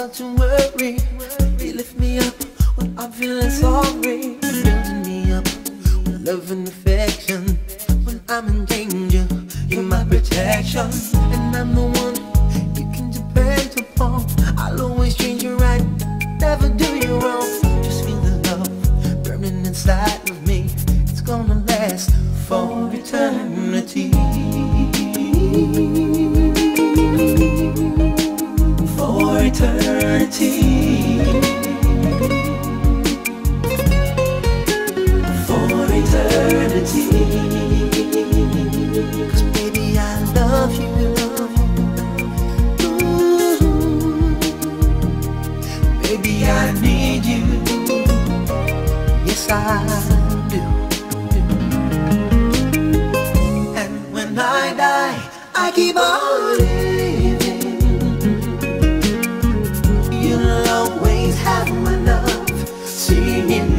such a worry. You lift me up when I'm feeling sorry. You're building me up with love and affection. When I'm in danger, you're my protection. And I'm the one you can depend upon. I'll always treat you right, never do you wrong. Just feel the love burning inside of me. It's gonna last for eternity. eternity. For eternity. Cause baby I love you. Ooh. Baby I need you. Yes I do. And when I die I keep on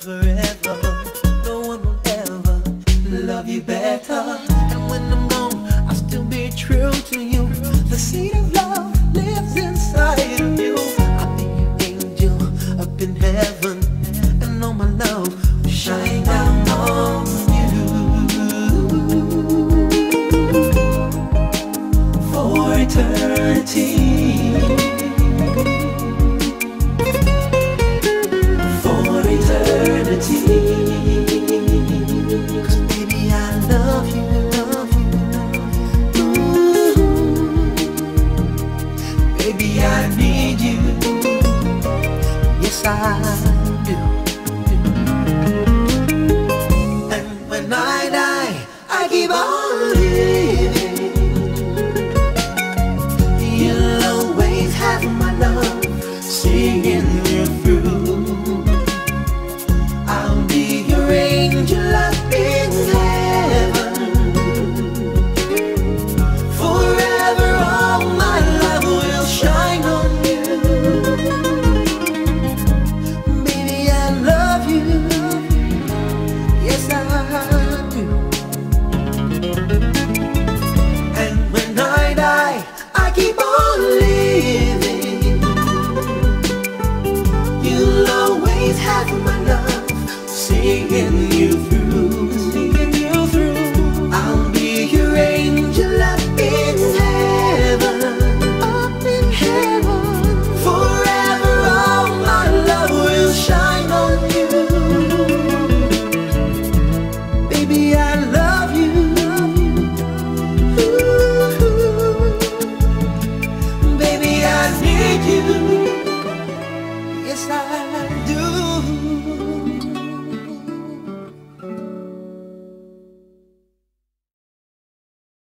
forever. sky yes I do.